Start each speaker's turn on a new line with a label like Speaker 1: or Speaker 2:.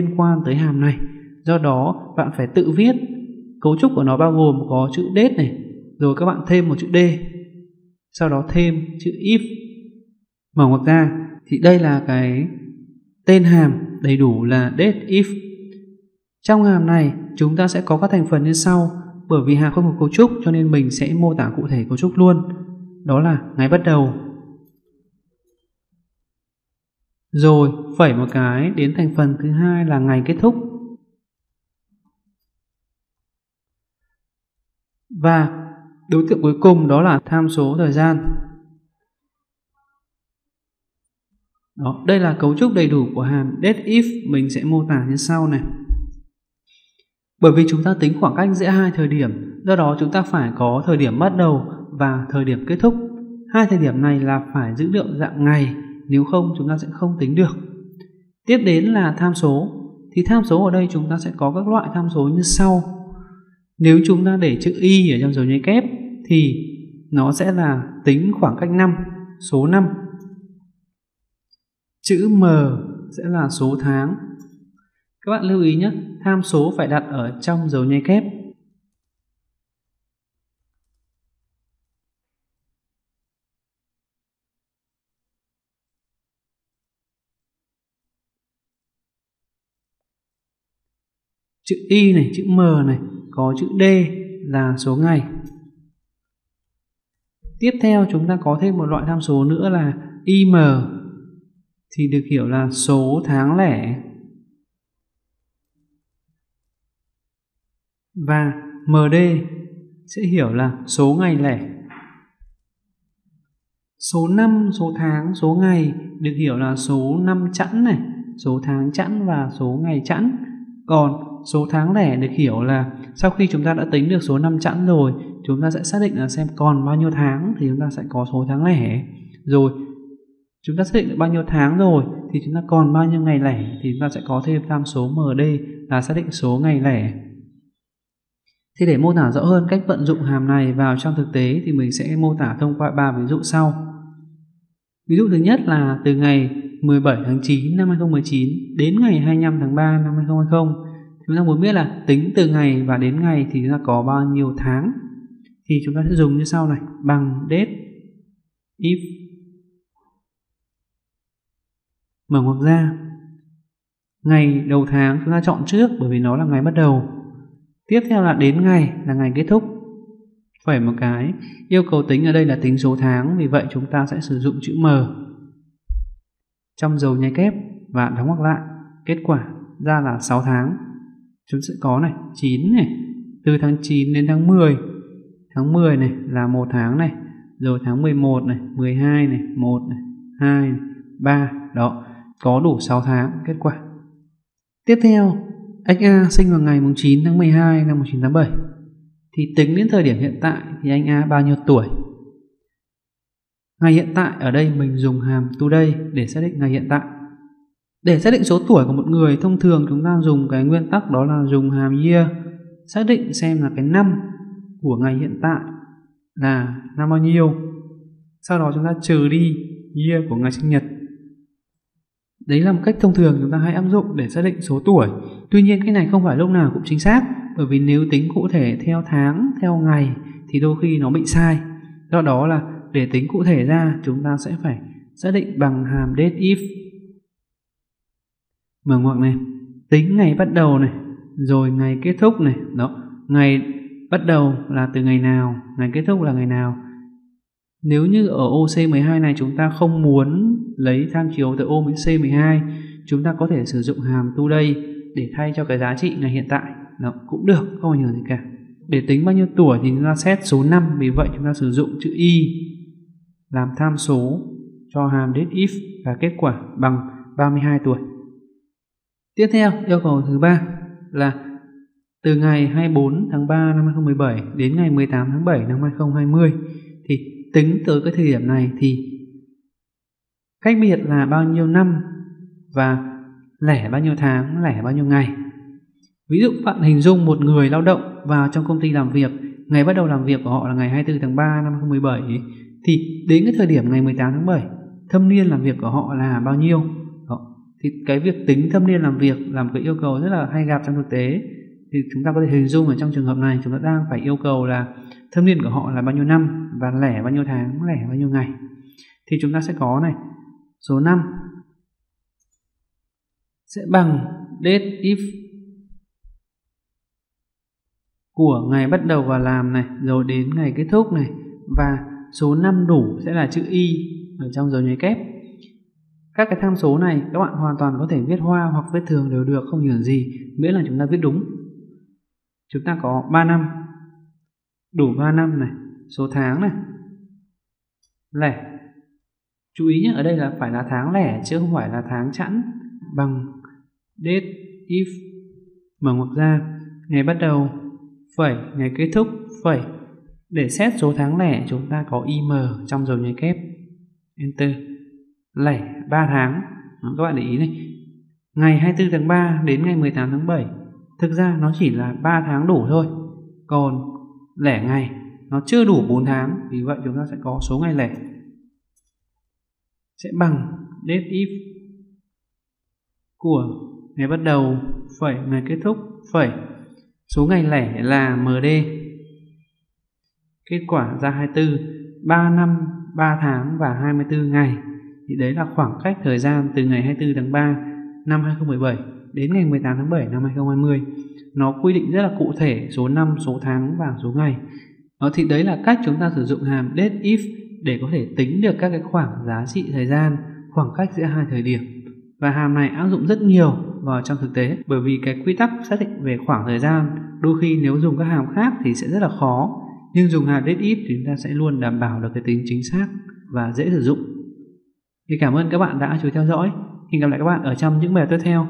Speaker 1: liên quan tới hàm này. Do đó bạn phải tự viết cấu trúc của nó bao gồm có chữ date này, rồi các bạn thêm một chữ d, sau đó thêm chữ if mở ngoặc ra thì đây là cái tên hàm đầy đủ là date if. Trong hàm này chúng ta sẽ có các thành phần như sau, bởi vì hàm không có cấu trúc cho nên mình sẽ mô tả cụ thể cấu trúc luôn. Đó là ngày bắt đầu, rồi, phẩy một cái, đến thành phần thứ hai là ngày kết thúc. Và đối tượng cuối cùng đó là tham số thời gian. Đó, đây là cấu trúc đầy đủ của hàm date if mình sẽ mô tả như sau này. Bởi vì chúng ta tính khoảng cách giữa hai thời điểm, do đó chúng ta phải có thời điểm bắt đầu và thời điểm kết thúc. Hai thời điểm này là phải dữ liệu dạng ngày nếu không chúng ta sẽ không tính được. Tiếp đến là tham số. Thì tham số ở đây chúng ta sẽ có các loại tham số như sau. Nếu chúng ta để chữ y ở trong dấu nháy kép thì nó sẽ là tính khoảng cách 5, số 5. Chữ M sẽ là số tháng. Các bạn lưu ý nhé, tham số phải đặt ở trong dấu nháy kép chữ y này, chữ m này, có chữ d là số ngày. Tiếp theo chúng ta có thêm một loại tham số nữa là im thì được hiểu là số tháng lẻ. Và md sẽ hiểu là số ngày lẻ. Số năm, số tháng, số ngày được hiểu là số năm chẵn này, số tháng chẵn và số ngày chẵn. Còn số tháng lẻ được hiểu là sau khi chúng ta đã tính được số năm chẵn rồi, chúng ta sẽ xác định là xem còn bao nhiêu tháng thì chúng ta sẽ có số tháng lẻ. Rồi, chúng ta xác định được bao nhiêu tháng rồi thì chúng ta còn bao nhiêu ngày lẻ thì chúng ta sẽ có thêm tham số MD là xác định số ngày lẻ. Thì để mô tả rõ hơn cách vận dụng hàm này vào trong thực tế thì mình sẽ mô tả thông qua ba ví dụ sau. Ví dụ thứ nhất là từ ngày 17 tháng 9 năm 2019 đến ngày 25 tháng 3 năm 2020 chúng ta muốn biết là tính từ ngày và đến ngày thì chúng ta có bao nhiêu tháng? Thì chúng ta sẽ dùng như sau này, bằng date, if, mở ngoặc ra. Ngày đầu tháng chúng ta chọn trước, bởi vì nó là ngày bắt đầu. Tiếp theo là đến ngày, là ngày kết thúc. Phải một cái, yêu cầu tính ở đây là tính số tháng, vì vậy chúng ta sẽ sử dụng chữ m. Trong dấu nháy kép và đóng ngoặc lại, kết quả ra là 6 tháng chúng sẽ có này 9 này. Từ tháng 9 đến tháng 10 tháng 10 này là một tháng này. Rồi tháng 11 này 12 này 1 này 2 này, 3 đó có đủ 6 tháng kết quả. Tiếp theo anh A sinh vào ngày 9 tháng 12 năm 1987 thì tính đến thời điểm hiện tại thì anh A bao nhiêu tuổi? Ngày hiện tại ở đây mình dùng hàm today để xác định ngày hiện tại để xác định số tuổi của một người, thông thường chúng ta dùng cái nguyên tắc đó là dùng hàm year xác định xem là cái năm của ngày hiện tại là năm bao nhiêu. Sau đó chúng ta trừ đi year của ngày sinh nhật. Đấy là một cách thông thường chúng ta hay áp dụng để xác định số tuổi. Tuy nhiên cái này không phải lúc nào cũng chính xác bởi vì nếu tính cụ thể theo tháng, theo ngày thì đôi khi nó bị sai. Do đó là để tính cụ thể ra chúng ta sẽ phải xác định bằng hàm date if mở ngoặc này, tính ngày bắt đầu này, rồi ngày kết thúc này, đó, ngày bắt đầu là từ ngày nào, ngày kết thúc là ngày nào? Nếu như ở OC12 này chúng ta không muốn lấy tham chiếu từ ô C12 chúng ta có thể sử dụng hàm today đây để thay cho cái giá trị ngày hiện tại nó cũng được, không ảnh hưởng gì cả. Để tính bao nhiêu tuổi thì chúng ta xét số 5 vì vậy chúng ta sử dụng chữ y làm tham số cho hàm date if và kết quả bằng 32 tuổi. Tiếp theo, yêu cầu thứ ba là từ ngày 24 tháng 3 năm 2017 đến ngày 18 tháng 7 năm 2020 thì tính tới cái thời điểm này thì cách biệt là bao nhiêu năm và lẻ bao nhiêu tháng, lẻ bao nhiêu ngày. Ví dụ bạn hình dung một người lao động vào trong công ty làm việc, ngày bắt đầu làm việc của họ là ngày 24 tháng 3 năm 2017 thì đến cái thời điểm ngày 18 tháng 7, thâm niên làm việc của họ là bao nhiêu? Thì cái việc tính thâm niên làm việc là một cái yêu cầu rất là hay gặp trong thực tế. Thì chúng ta có thể hình dung ở trong trường hợp này, chúng ta đang phải yêu cầu là thâm niên của họ là bao nhiêu năm và lẻ bao nhiêu tháng, lẻ bao nhiêu ngày. Thì chúng ta sẽ có này, số 5 sẽ bằng date if của ngày bắt đầu vào làm này, rồi đến ngày kết thúc này, và số 5 đủ sẽ là chữ y ở trong dấu nháy kép các cái tham số này, các bạn hoàn toàn có thể viết hoa hoặc viết thường đều được, không hiểu gì, miễn là chúng ta viết đúng. Chúng ta có 3 năm. Đủ 3 năm này, số tháng này. Lẻ. Chú ý nhé, ở đây là phải là tháng lẻ chứ không phải là tháng chẵn. Bằng date if mở ngoặc ra, ngày bắt đầu, phẩy, ngày kết thúc, phẩy. Để xét số tháng lẻ, chúng ta có im trong dấu nháy kép. Enter lẻ 3 tháng. Đó, các bạn để ý này. Ngày 24 tháng 3 đến ngày 18 tháng 7 thực ra nó chỉ là 3 tháng đủ thôi. Còn lẻ ngày nó chưa đủ 4 tháng vì vậy chúng ta sẽ có số ngày lẻ. Sẽ bằng date if của ngày bắt đầu phẩy ngày kết thúc phẩy. Số ngày lẻ là MD kết quả ra 24 3 năm 3 tháng và 24 ngày thì đấy là khoảng cách thời gian từ ngày 24 tháng 3 năm 2017 đến ngày 18 tháng 7 năm 2020 nó quy định rất là cụ thể số năm, số tháng và số ngày. Đó, thì đấy là cách chúng ta sử dụng hàm date if để có thể tính được các cái khoảng giá trị thời gian, khoảng cách giữa hai thời điểm. Và hàm này áp dụng rất nhiều vào trong thực tế, bởi vì cái quy tắc xác định về khoảng thời gian đôi khi nếu dùng các hàm khác thì sẽ rất là khó, nhưng dùng hàm date if thì chúng ta sẽ luôn đảm bảo được cái tính chính xác và dễ sử dụng thì cảm ơn các bạn đã chú ý theo dõi. Hẹn gặp lại các bạn ở trong những bài tiếp theo.